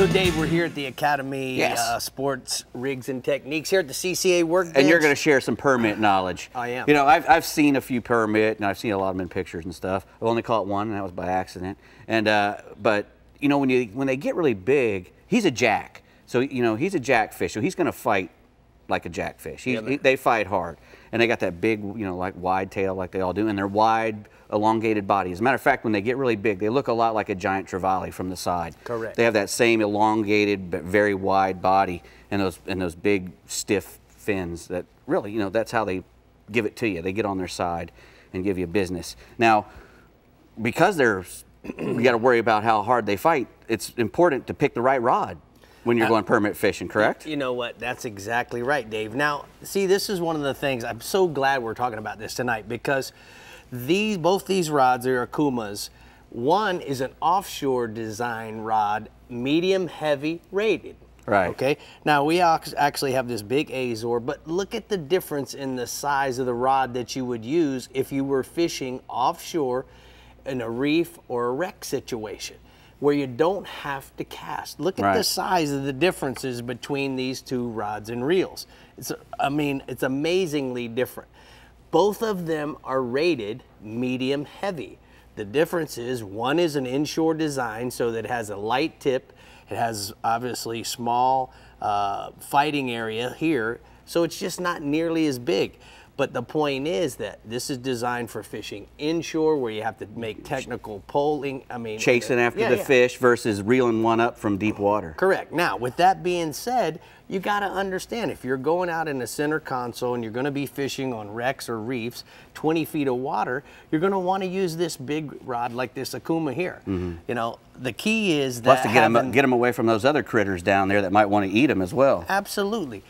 So, Dave, we're here at the Academy Yes. uh, Sports Rigs and Techniques here at the CCA Workbench. And you're going to share some permit knowledge. I am. You know, I've, I've seen a few permit, and I've seen a lot of them in pictures and stuff. I've only caught one, and that was by accident. And uh, but you know, when you when they get really big, he's a jack. So you know, he's a jackfish. So he's going to fight like a jackfish. He, Yeah, he- they fight hard, and they got that big, you know, like wide tail, like they all do, and they're wide, elongated body. As a matter of fact, when they get really big, they look a lot like a giant trevally from the side. Correct. They have that same elongated but very wide body and those and those big stiff fins that really, you know, that's how they give it to you. They get on their side and give you business. Now, because they're you got to worry about how hard they fight, it's important to pick the right rod when you're uh, going permit fishing, correct? You know what? That's exactly right, Dave. Now, see, this is one of the things I'm so glad we're talking about this tonight because these both these rods are Okumas. One is an offshore design rod, medium heavy rated. Right. Okay. Now we actually have this big Azores, but look at the difference in the size of the rod that you would use if you were fishing offshore in a reef or a wreck situation where you don't have to cast. Look at the size of the differences between these two rods and reels. It's, I mean, it's amazingly different. Both of them are rated medium heavy. The difference is one is an inshore design, so that it has a light tip. It has obviously small uh, fighting area here, so it's just not nearly as big. But the point is that this is designed for fishing inshore, where you have to make technical poling. I mean, Chasing after Yeah, the yeah. fish versus reeling one up from deep water. Correct. Now, with that being said, you got to understand if you're going out in the center console and you're going to be fishing on wrecks or reefs, 20 feet of water, you're going to want to use this big rod like this Okuma here. Mm-hmm. You know, the key is that. Plus to get them, having- get 'em away from those other critters down there that might want to eat them as well. Absolutely.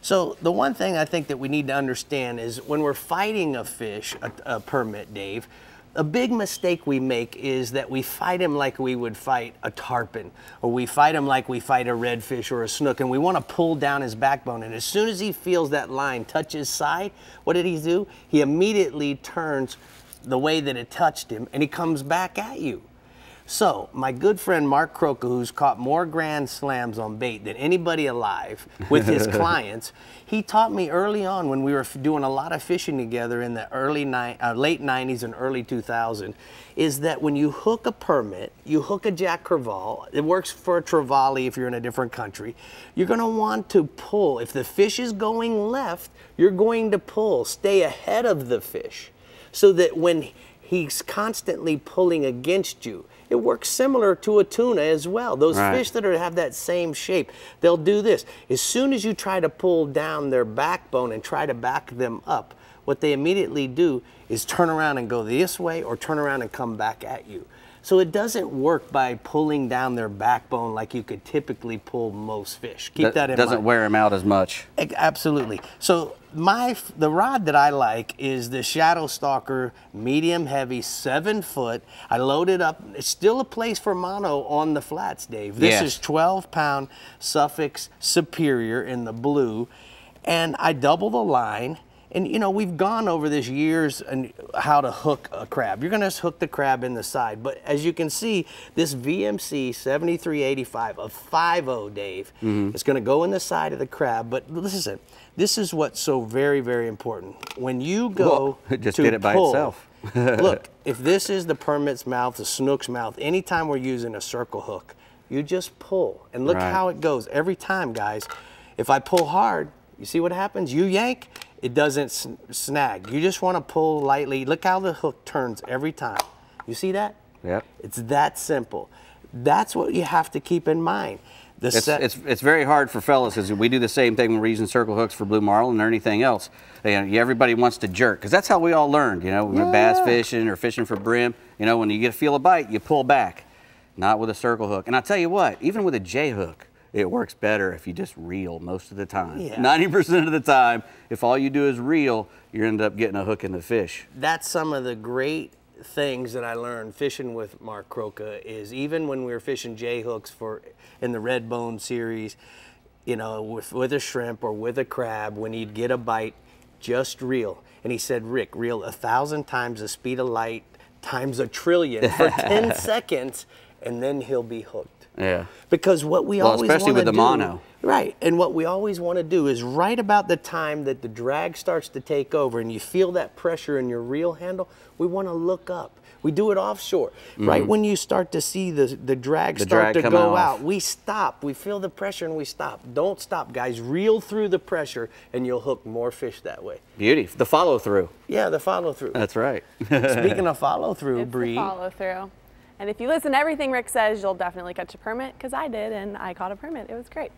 So the one thing I think that we need to understand is when we're fighting a fish, a, a permit, Dave, a big mistake we make is that we fight him like we would fight a tarpon, or we fight him like we fight a redfish or a snook, and we want to pull down his backbone. And as soon as he feels that line touch his side, what did he do? He immediately turns the way that it touched him, and he comes back at you. So, my good friend Mark Krowka, who's caught more grand slams on bait than anybody alive with his clients, he taught me early on when we were doing a lot of fishing together in the early uh, late 90s and early 2000, is that when you hook a permit, you hook a Jack Crevalle, it works for a Trevally if you're in a different country, you're going to want to pull. If the fish is going left, you're going to pull, stay ahead of the fish so that when he's constantly pulling against you, it works similar to a tuna as well. Those Right. fish that are, have that same shape, they'll do this. As soon as you try to pull down their backbone and try to back them up, what they immediately do is turn around and go this way or turn around and come back at you. So it doesn't work by pulling down their backbone like you could typically pull most fish. Keep That that in doesn't mind. wear them out as much. Absolutely. So my the rod that I like is the Shadow Stalker medium heavy seven foot. I loaded up. It's still a place for mono on the flats, Dave. This Yes. is 12 pound Sufix Superior in the blue, and I double the line. And you know we've gone over this years and how to hook a crab. You're gonna hook the crab in the side, but as you can see, this VMC 7385 of 5.0, Dave, mm-hmm. is gonna go in the side of the crab. But listen, this is what's so very, very important. When you go Whoa, it just to did it by pull- itself. look, if this is the permit's mouth, the snook's mouth, anytime we're using a circle hook, you just pull. And look Right. how it goes every time, guys. If I pull hard, you see what happens? You yank, it doesn't snag. You just want to pull lightly. Look how the hook turns every time. You see that? Yep. It's that simple. That's what you have to keep in mind. The It's, it's, it's very hard for fellas because we do the same thing when we're using circle hooks for blue marlin or anything else. You know, everybody wants to jerk because that's how we all learned. You know, when we're bass fishing or fishing for brim. You know, when you get to feel a bite, you pull back, not with a circle hook. And I'll tell you what, even with a J hook, it works better if you just reel most of the time. Yeah. 90% of the time, if all you do is reel, you end up getting a hook in the fish. that's some of the great things that I learned fishing with Mark Krowka is even when we were fishing J hooks for in the Redbone series, you know, with, with a shrimp or with a crab, when he'd get a bite, just reel. And he said, Rick, reel a thousand times the speed of light times a trillion for 10 seconds, and then he'll be hooked. Yeah. Because what we Well, always especially wanna with the do- mono. Right. And what we always want to do is right about the time that the drag starts to take over and you feel that pressure in your reel handle, we want to look up. We do it offshore. Right when you start to see the, the drag Mm-hmm. The start drag to go off. out, we stop. We feel the pressure and we stop. Don't stop, guys. Reel through the pressure and you'll hook more fish that way. Beauty. The follow through. Yeah, the follow through. That's right. Speaking of follow through, It's Brie. follow through. And if you listen to everything Rick says, you'll definitely catch a permit because I did and I caught a permit. It was great.